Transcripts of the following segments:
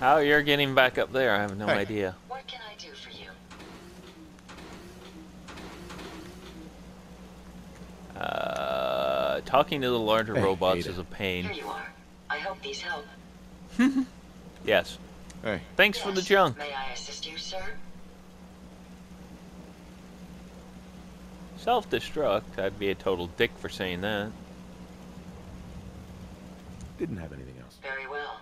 How you're getting back up there, I have no Hey. idea. What can I do for you? Uh, talking to the larger Hey, robots Ada. is a pain. Here you are. I hope these help. Yes. Hey, Thanks for the Yes. junk. May I assist you, sir? Self-destruct. I'd be a total dick for saying that. Didn't have anything else. Very well.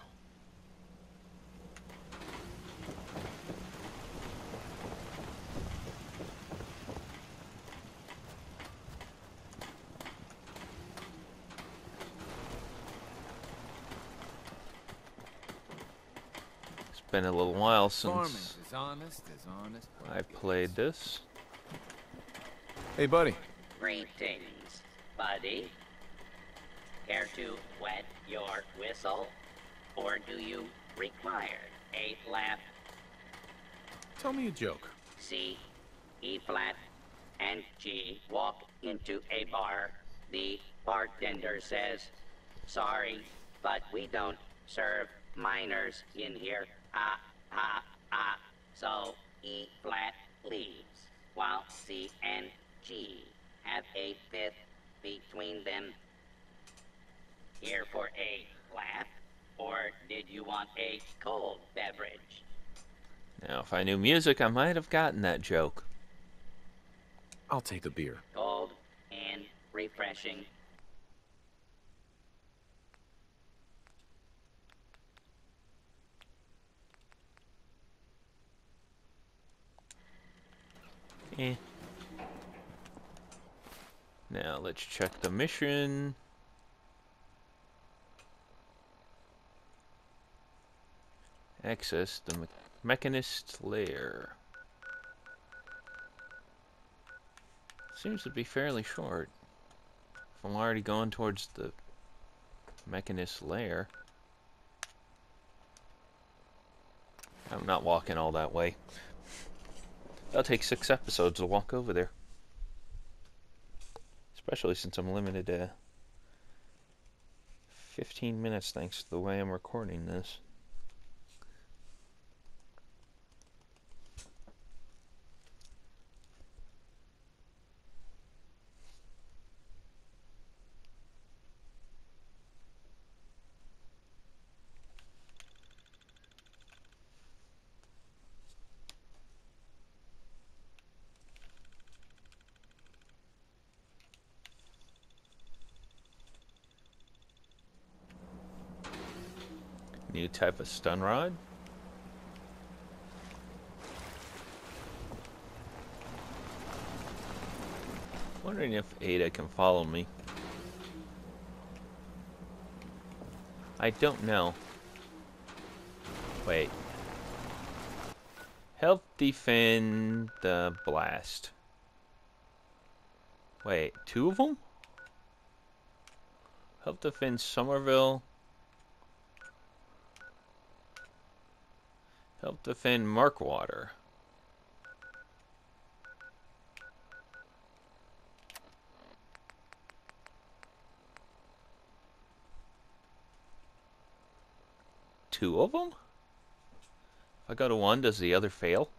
It's been a little while since is honest as honest. I played this. Hey, buddy. Greetings, buddy. Care to wet your whistle? Or do you require a lap Tell me a joke. C, E flat, and G walk into a bar. The bartender says, Sorry, but we don't serve minors in here. Ah, ah, ah. So E flat leaves, while C and G have a fifth between them. Here for a laugh? Or did you want a cold beverage? Now, if I knew music, I might have gotten that joke. I'll take a beer. Cold and refreshing. Eh. Now, let's check the mission. Access the me Mechanist lair. Seems to be fairly short. If I'm already going towards the Mechanist lair. I'm not walking all that way. That'll take six episodes to walk over there. Especially since I'm limited to 15 minutes thanks to the way I'm recording this. New type of stun rod. Wondering if Ada can follow me. I don't know. Wait. Help defend the blast. Wait, two of them? Help defend Somerville. Help defend Murkwater. Two of them? If I go to one, does the other fail?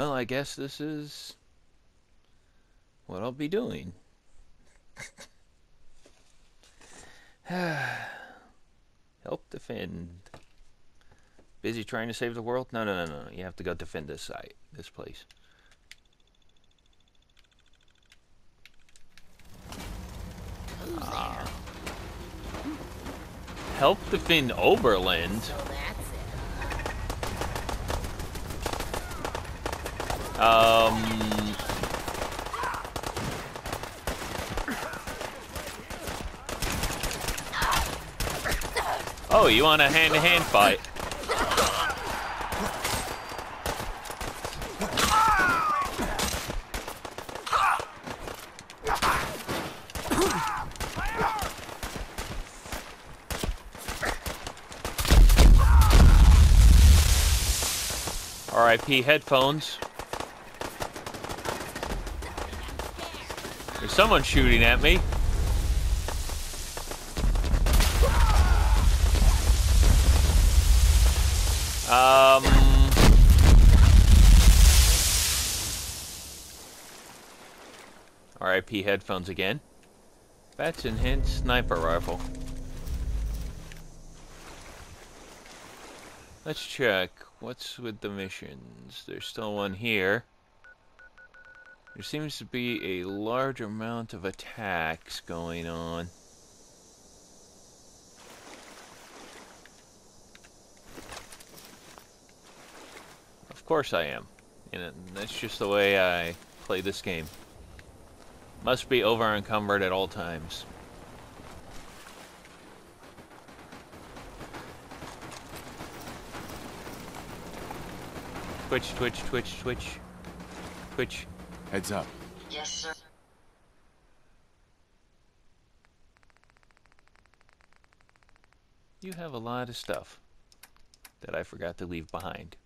Well, I guess this is what I'll be doing. Help defend. Busy trying to save the world? No, no, no, no. You have to go defend this site, this place. Ah. Help defend Oberland. So that's it. Um. Oh, you want a hand-to-hand fight? RIP headphones. There's someone shooting at me. Um. RIP headphones again. That's enhanced sniper rifle. Let's check. What's with the missions? There's still one here. There seems to be a large amount of attacks going on. Of course I am. And that's just the way I play this game. Must be over encumbered at all times. Twitch, twitch, twitch, twitch. Twitch. Heads up. Yes, sir. You have a lot of stuff that I forgot to leave behind.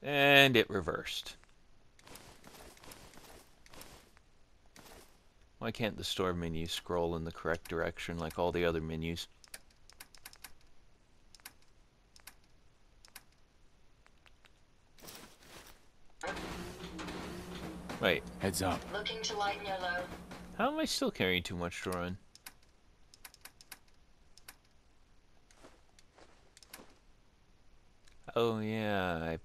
And it reversed. Why can't the store menu scroll in the correct direction like all the other menus? Wait, Heads up. Looking to lighten your load. how am I still carrying too much to run? Oh yeah, I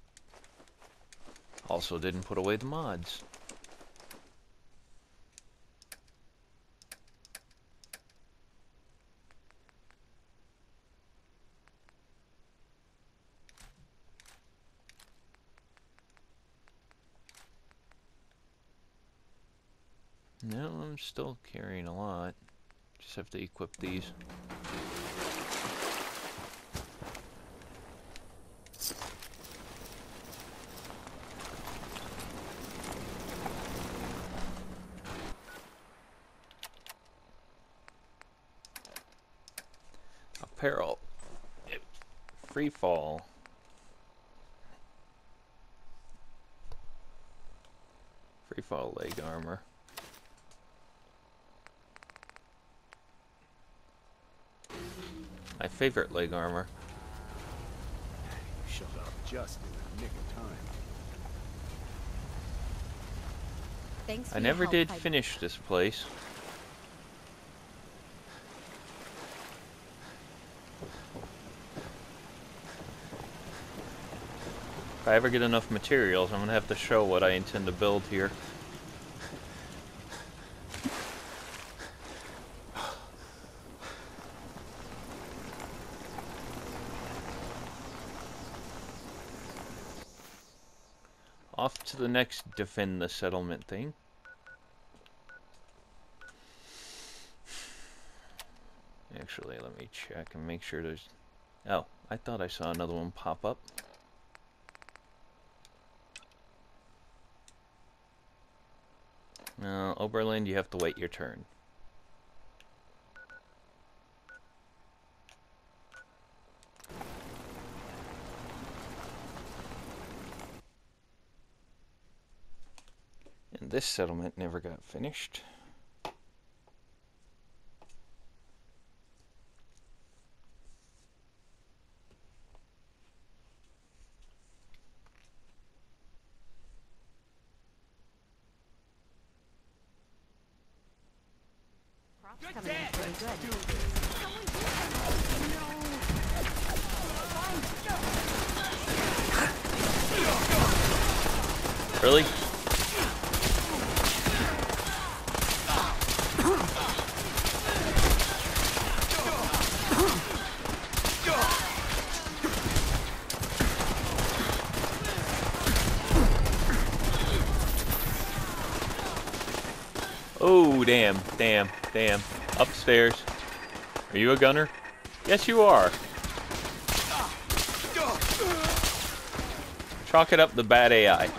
also didn't put away the mods. No, I'm still carrying a lot. Just have to equip these. Apparel. Free fall. Free fall leg armor. Favorite leg armor. Shut up just in the nick of time. Thanks I never help, did Piper. finish this place. If I ever get enough materials, I'm gonna have to show what I intend to build here. Off to the next defend the settlement thing. Actually, let me check and make sure there's... Oh, I thought I saw another one pop up. No, Oberland, you have to wait your turn. This settlement never got finished. Really? Oh, damn, damn, damn. Upstairs. Are you a gunner? Yes, you are. Chalk it up the bad AI. I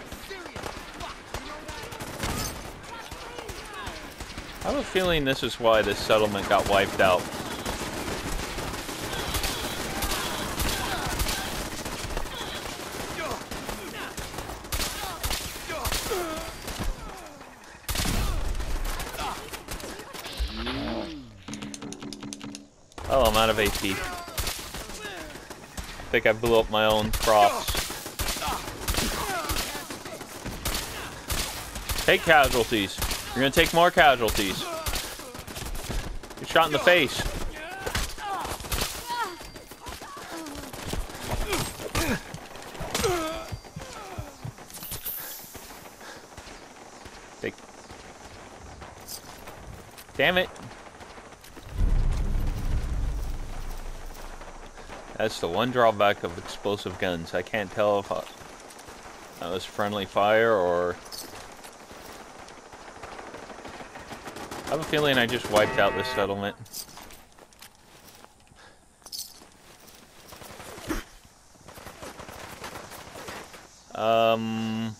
have a feeling this is why this settlement got wiped out. Oh, I'm out of AP. I think I blew up my own props. Take casualties. You're gonna take more casualties. Get shot in the face. Take. Damn it. That's the one drawback of explosive guns. I can't tell if I, that was friendly fire or... I have a feeling I just wiped out this settlement. Um...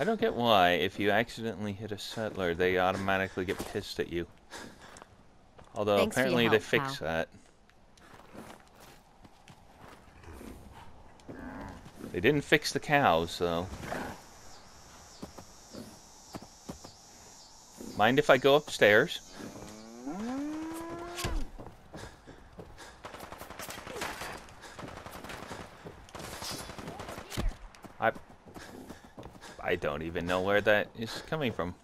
I don't get why, if you accidentally hit a settler, they automatically get pissed at you. Although Thanks apparently they help, fixed pal. that. They didn't fix the cows, though. Mind if I go upstairs? I don't even know where that is coming from.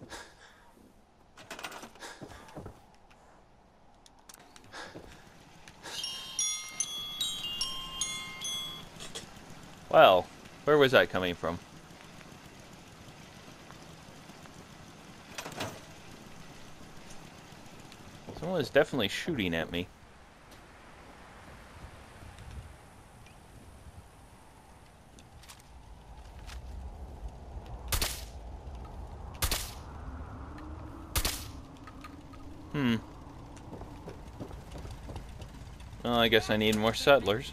Well, where was that coming from? Someone is definitely shooting at me. Hmm. Well, I guess I need more settlers.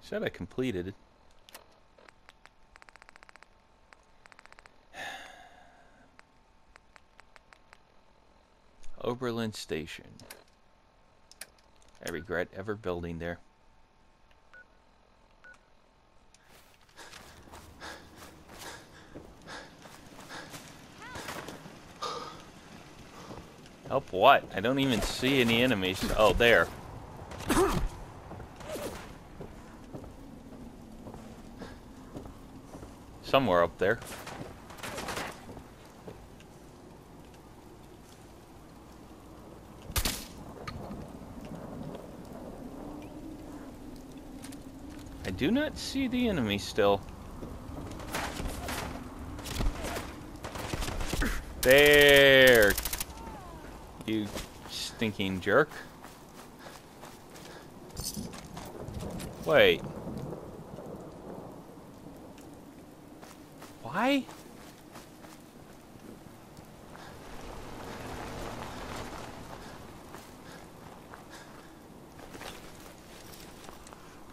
Said I completed. Oberland Station. I regret ever building there. Help what? I don't even see any enemies. Oh, there. Somewhere up there. Do not see the enemy still. There! You stinking jerk. Wait. Why?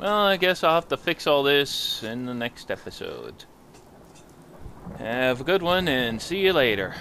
Well, I guess I'll have to fix all this in the next episode. Have a good one and see you later.